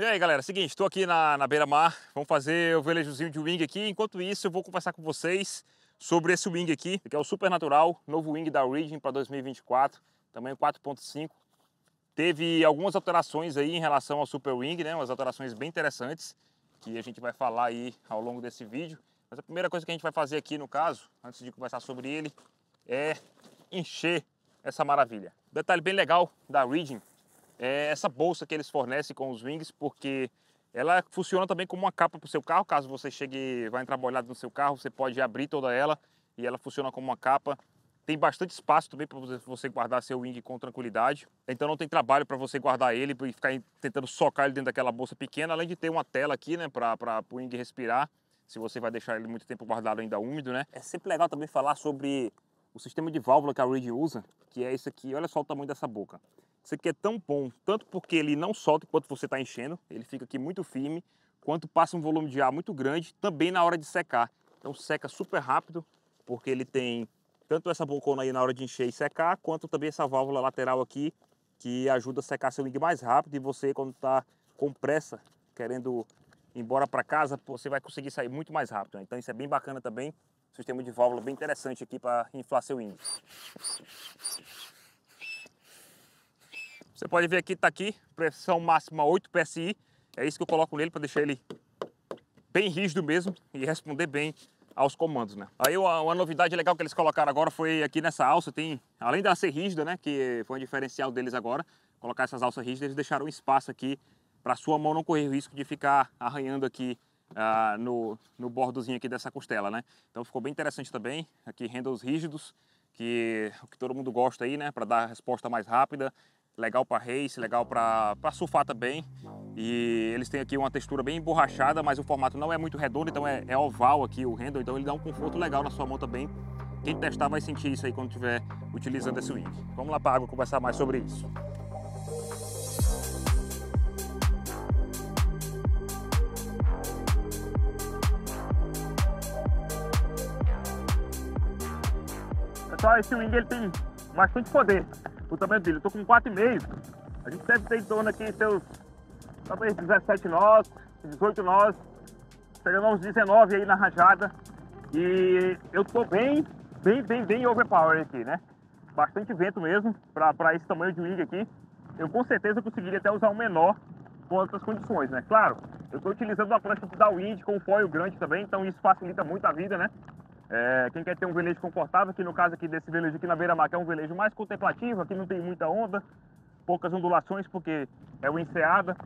E aí galera, seguinte, estou aqui na, na beira-mar, vamos fazer o velejozinho de wing aqui. Enquanto isso, eu vou conversar com vocês sobre esse wing aqui, que é o Super Natural, novo wing da Origin para 2024, tamanho 4.5. Teve algumas alterações aí em relação ao Super Wing, né? Umas alterações bem interessantes que a gente vai falar aí ao longo desse vídeo. Mas a primeira coisa que a gente vai fazer aqui no caso, antes de conversar sobre ele, é encher essa maravilha. Detalhe bem legal da Origin é essa bolsa que eles fornecem com os wings, porque ela funciona também como uma capa para o seu carro, caso você chegue, vai entrar molhado no seu carro, você pode abrir toda ela e ela funciona como uma capa. Tem bastante espaço também para você guardar seu wing com tranquilidade. Então não tem trabalho para você guardar ele e ficar tentando socar ele dentro daquela bolsa pequena, além de ter uma tela aqui, né, para o wing respirar, se você vai deixar ele muito tempo guardado ainda úmido, né. É sempre legal também falar sobre o sistema de válvula que a Reed usa, que é esse aqui, olha só o tamanho dessa boca. Esse aqui é tão bom, tanto porque ele não solta enquanto você está enchendo, ele fica aqui muito firme, quanto passa um volume de ar muito grande, também na hora de secar. Então seca super rápido, porque ele tem tanto essa bocona aí na hora de encher e secar, quanto também essa válvula lateral aqui, que ajuda a secar seu wing mais rápido e você quando está com pressa, querendo ir embora para casa, você vai conseguir sair muito mais rápido. Né? Então isso é bem bacana também, sistema de válvula bem interessante aqui para inflar seu wing. Você pode ver aqui, está aqui, pressão máxima 8 PSI. É isso que eu coloco nele para deixar ele bem rígido mesmo e responder bem aos comandos, né? Aí uma, uma, novidade legal que eles colocaram agora foi aqui nessa alça, tem, além dela ser rígida, né, que foi um diferencial deles agora, colocar essas alças rígidas, eles deixaram um espaço aqui para sua mão não correr o risco de ficar arranhando aqui uh, no, no bordozinho aqui dessa costela, né? Então ficou bem interessante também, aqui handles rígidos, que o que todo mundo gosta aí, né, para dar a resposta mais rápida legal para race, legal para surfar também. E eles têm aqui uma textura bem emborrachada, mas o formato não é muito redondo, então é, é oval aqui o handle, então ele dá um conforto legal na sua mão também. Quem testar vai sentir isso aí quando estiver utilizando esse wing. Vamos lá para a água conversar mais sobre isso. Pessoal, esse wing ele tem bastante poder o tamanho dele. Eu tô com 4,5. A gente deve ter em torno aqui seus talvez 17 nós, 18 nós, chegando a uns 19 aí na rajada. E eu tô bem, bem, bem, bem overpower aqui, né? Bastante vento mesmo para esse tamanho de wing aqui. Eu com certeza conseguiria até usar um menor com outras condições, né? Claro, eu estou utilizando uma prancha da wind com um foil grande também, então isso facilita muito a vida, né? É, quem quer ter um velejo confortável, que no caso aqui desse velejo aqui na beira-mar, é um velejo mais contemplativo, aqui não tem muita onda, poucas ondulações porque é o enseada.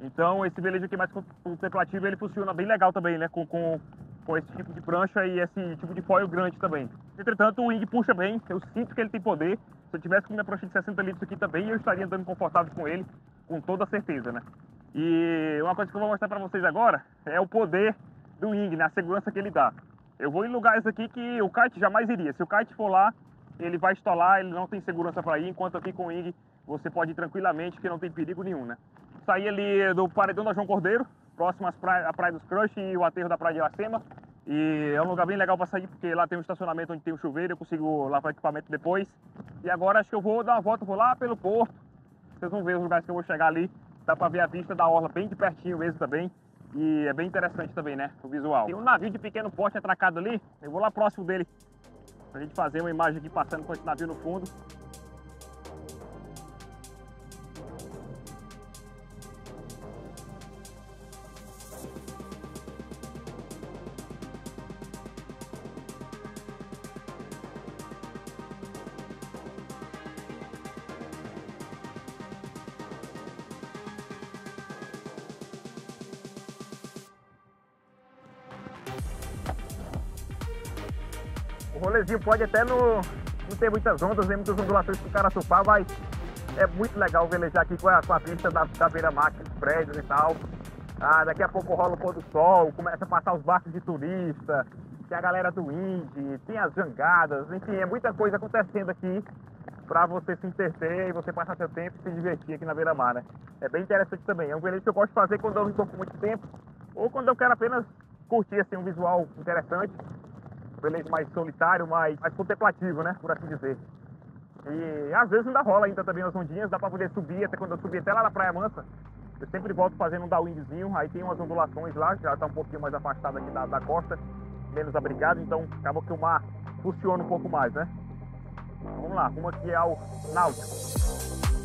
Então esse velejo aqui mais contemplativo, ele funciona bem legal também, né? Com, com, com esse tipo de prancha e esse tipo de foil grande também. Entretanto, o wing puxa bem, eu sinto que ele tem poder. Se eu tivesse com minha prancha de 60 litros aqui também, eu estaria andando confortável com ele, com toda certeza, né? E uma coisa que eu vou mostrar para vocês agora é o poder do wing, né? A segurança que ele dá. Eu vou em lugares aqui que o kite jamais iria. Se o kite for lá, ele vai estolar, ele não tem segurança para ir, enquanto aqui com o Ing você pode ir tranquilamente, que não tem perigo nenhum, né? Saí ali do paredão da João Cordeiro, próximo à praia dos Crush e o aterro da praia de Iracema. E é um lugar bem legal para sair, porque lá tem um estacionamento onde tem um chuveiro, eu consigo lavar equipamento depois. E agora acho que eu vou dar uma volta, vou lá pelo porto. Vocês vão ver os lugares que eu vou chegar ali. Dá para ver a vista da orla bem de pertinho mesmo também. E é bem interessante também, né? O visual. Tem um navio de pequeno porte atracado ali. Eu vou lá próximo dele. Pra gente fazer uma imagem aqui passando com esse navio no fundo. O rolezinho pode até no, não ter muitas ondas, nem muitas ondulações para o cara surfar, mas é muito legal velejar aqui com a, com a vista da, da beira-mar, prédios e tal. Ah, daqui a pouco rola o pôr do sol, começa a passar os barcos de turista, tem a galera do Indy, tem as jangadas, enfim, é muita coisa acontecendo aqui para você se interter e você passar seu tempo e se divertir aqui na beira-mar, né? É bem interessante também. É um velejo que eu gosto de fazer quando eu não estou com muito tempo ou quando eu quero apenas curtir assim, um visual interessante velejo mais solitário, mais, mais contemplativo, né? Por assim dizer. E às vezes ainda rola ainda também as ondinhas, dá pra poder subir, até quando eu subi até lá na Praia Mansa, Eu sempre volto fazendo um downwindzinho, aí tem umas ondulações lá, já está um pouquinho mais afastado aqui da, da costa, menos abrigado, então acaba que o mar funciona um pouco mais, né? Vamos lá, rumo aqui ao Náutico.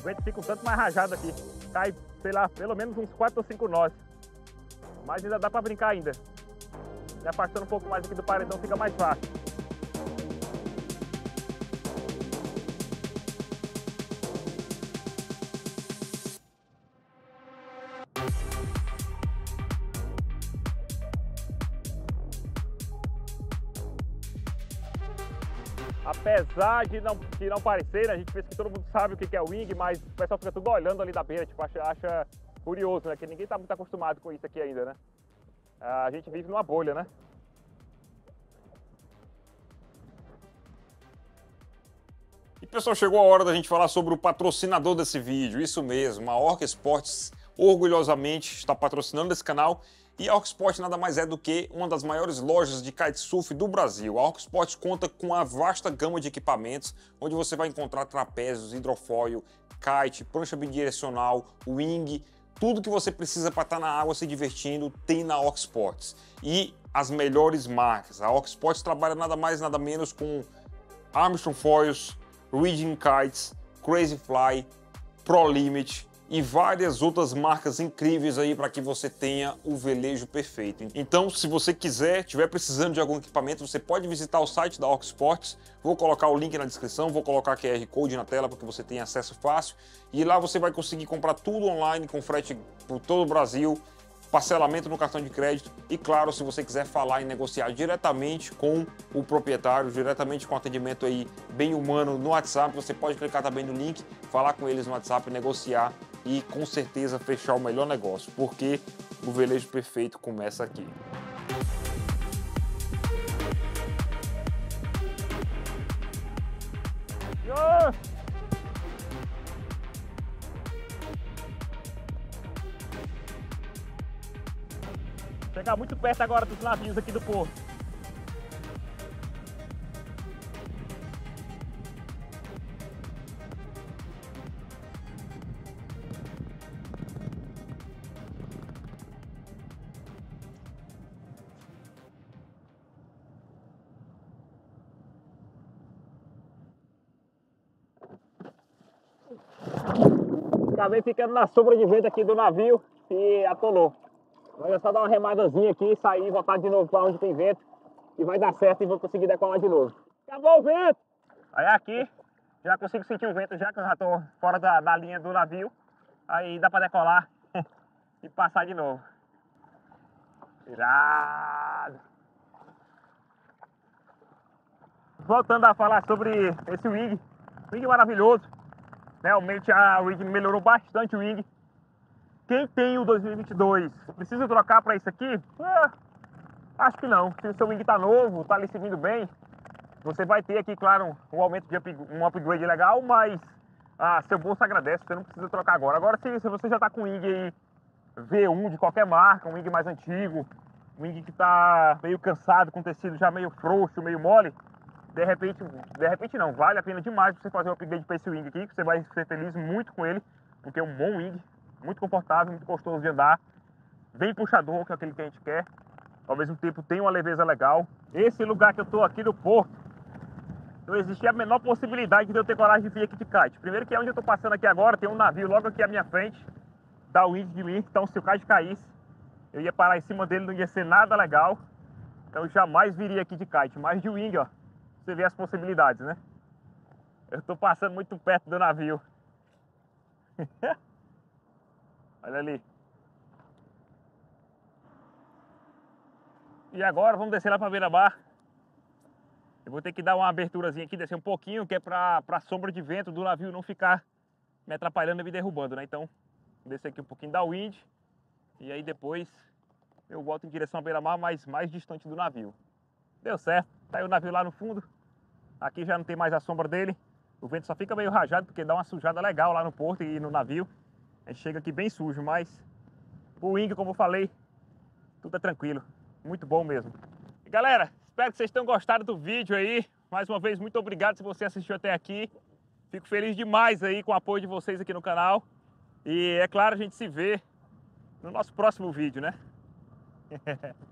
Vento fica um tanto mais rajado aqui. Cai, sei lá, pelo menos uns 4 ou 5 nós. Mas ainda dá pra brincar ainda. Me afastando um pouco mais aqui do paredão fica mais fácil. Apesar de não, de não parecer, né, a gente pensa que todo mundo sabe o que é wing, mas o pessoal fica tudo olhando ali da beira, tipo, acha, acha curioso, né? Que ninguém está muito acostumado com isso aqui ainda, né? A gente vive numa bolha, né? E pessoal, chegou a hora da gente falar sobre o patrocinador desse vídeo, isso mesmo, a Orca Sports orgulhosamente está patrocinando esse canal e a Orksport nada mais é do que uma das maiores lojas de kitesurf do Brasil. A Orksport conta com uma vasta gama de equipamentos, onde você vai encontrar trapézios, hidrofólio, kite, prancha bidirecional, wing, tudo que você precisa para estar tá na água se divertindo tem na Orksports. E as melhores marcas. A Orksports trabalha nada mais nada menos com Armstrong Foils, Reading Kites, Crazy Fly, Pro Limit, e várias outras marcas incríveis aí para que você tenha o velejo perfeito. Então, se você quiser, tiver precisando de algum equipamento, você pode visitar o site da Orc Sports. Vou colocar o link na descrição, vou colocar QR Code na tela para que você tenha acesso fácil. E lá você vai conseguir comprar tudo online com frete por todo o Brasil parcelamento no cartão de crédito e, claro, se você quiser falar e negociar diretamente com o proprietário, diretamente com atendimento aí bem humano no WhatsApp, você pode clicar também no link, falar com eles no WhatsApp, negociar e com certeza fechar o melhor negócio, porque o velejo perfeito começa aqui. Chegar muito perto agora dos navios aqui do porto. Acabei ficando na sombra de vento aqui do navio e atolou. Mas é só dar uma remadazinha aqui, sair voltar de novo para onde tem vento. E vai dar certo e vou conseguir decolar de novo. Acabou o vento! Aí aqui, já consigo sentir o vento já que eu já estou fora da, da linha do navio. Aí dá para decolar e passar de novo. Irado! Voltando a falar sobre esse wing, wing maravilhoso. Realmente a Rig melhorou bastante o Wing. Quem tem o 2022 precisa trocar para isso aqui? Ah, acho que não. Se o seu Wing está novo, está lhe servindo bem, você vai ter aqui, claro, um aumento de up, um upgrade legal, mas ah, seu bolso agradece, você não precisa trocar agora. Agora, se, se você já está com o Wing aí V1 de qualquer marca, um Wing mais antigo, um Wing que está meio cansado, com tecido já meio frouxo, meio mole, de repente, de repente não, vale a pena demais você fazer o upgrade para esse wing aqui, que você vai ser feliz muito com ele, porque é um bom wing, muito confortável, muito gostoso de andar, bem puxador, que é aquele que a gente quer, ao mesmo tempo tem uma leveza legal. Esse lugar que eu estou aqui no porto, não existe a menor possibilidade de eu ter coragem de vir aqui de kite. Primeiro que é onde eu estou passando aqui agora, tem um navio logo aqui à minha frente, da wind de mim, então se o kite caísse, eu ia parar em cima dele, não ia ser nada legal. Então eu jamais viria aqui de kite, mas de wing, ó, você vê as possibilidades, né? Eu tô passando muito perto do navio. Olha ali. E agora vamos descer lá para beira-mar. Eu vou ter que dar uma aberturazinha aqui, descer um pouquinho, que é para a sombra de vento do navio não ficar me atrapalhando e me derrubando, né? Então, descer aqui um pouquinho da wind e aí depois eu volto em direção à beira-mar, mas mais distante do navio. Deu certo, tá aí o navio lá no fundo. Aqui já não tem mais a sombra dele. O vento só fica meio rajado porque dá uma sujada legal lá no porto e no navio. Gente chega aqui bem sujo, mas O wing, como eu falei, tudo é tranquilo. Muito bom mesmo. E galera, espero que vocês tenham gostado do vídeo aí. Mais uma vez, muito obrigado se você assistiu até aqui. Fico feliz demais aí com o apoio de vocês aqui no canal. E é claro, a gente se vê no nosso próximo vídeo, né?